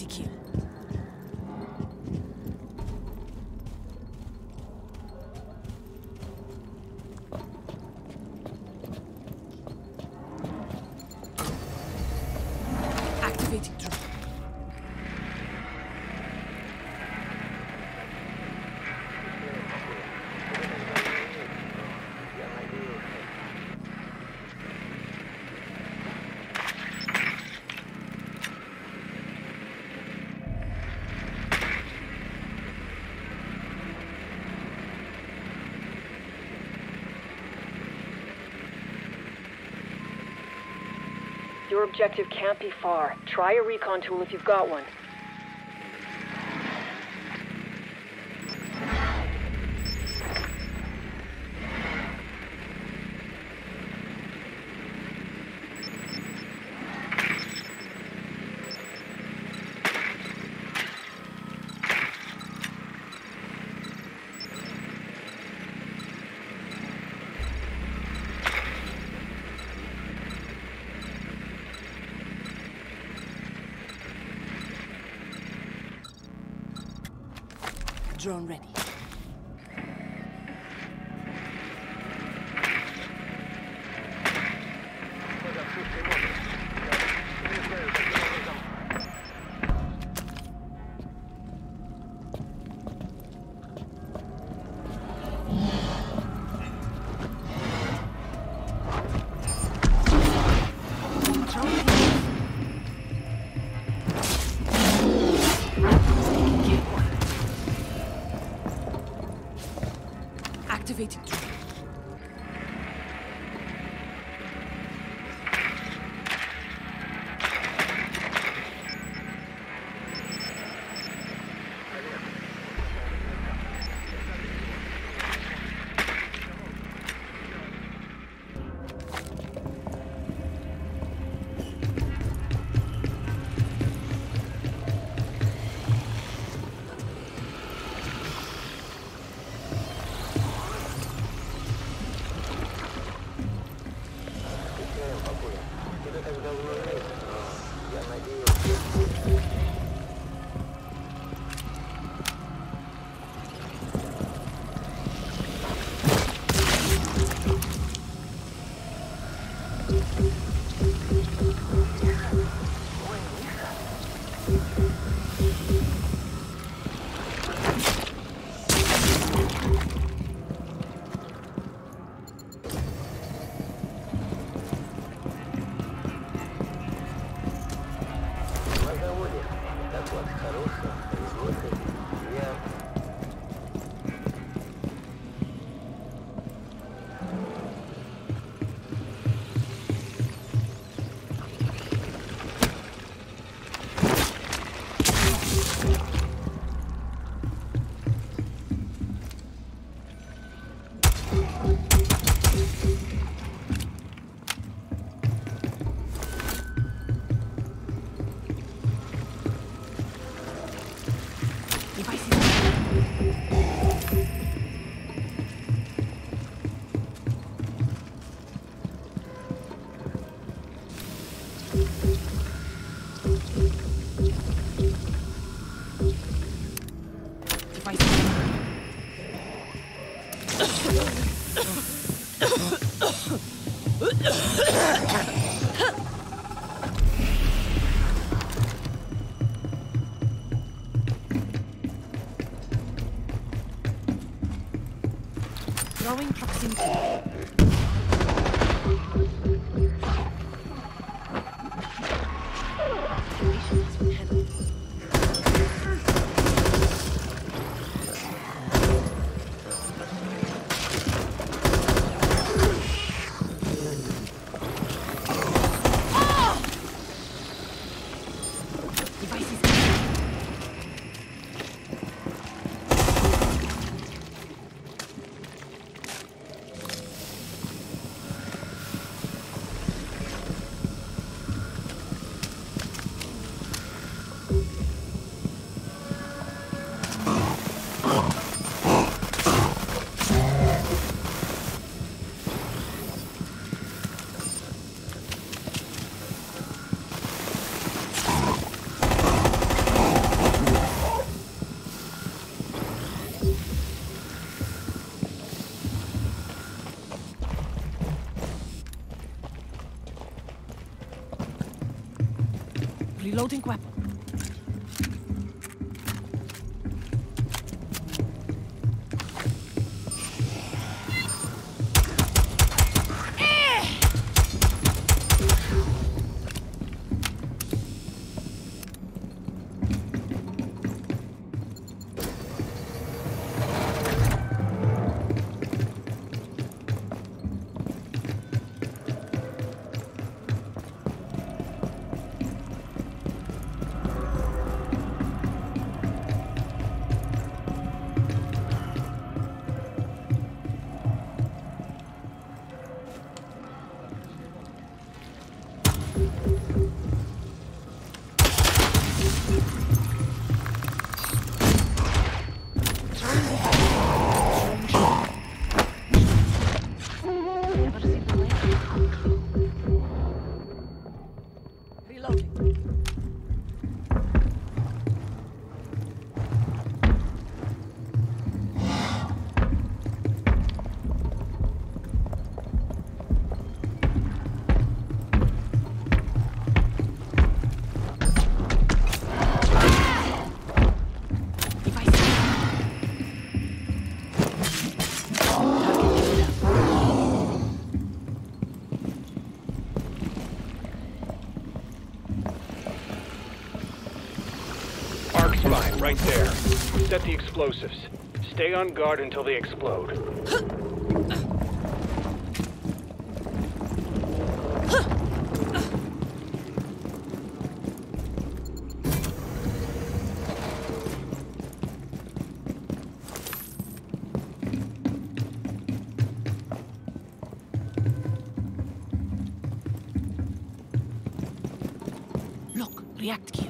dikeyim. Your objective can't be far. Try a recon tool if you've got one. Drone ready. Proximity. Reloading weapon. Right there. Set the explosives. Stay on guard until they explode. Look, react gear.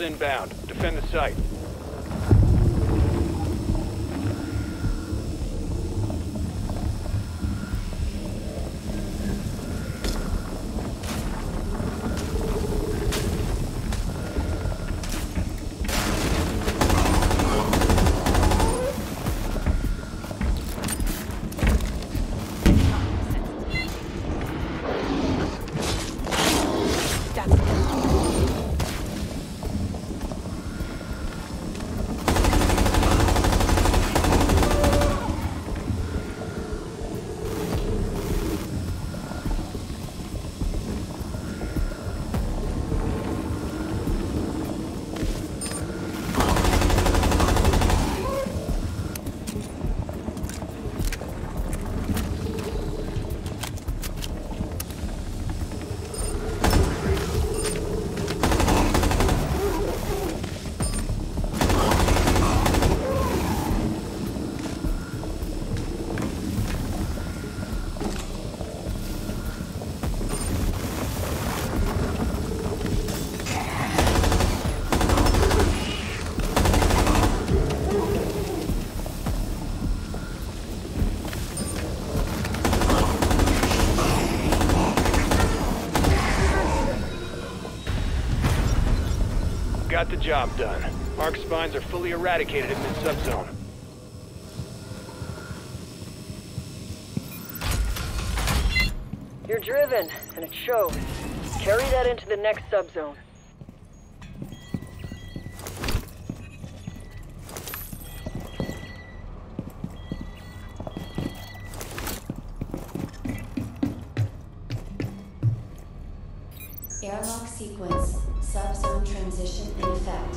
Inbound. Defend the site. Got the job done. Arc spines are fully eradicated in this subzone. You're driven, and it shows. Carry that into the next subzone. Airlock sequence. Subzone transition in effect.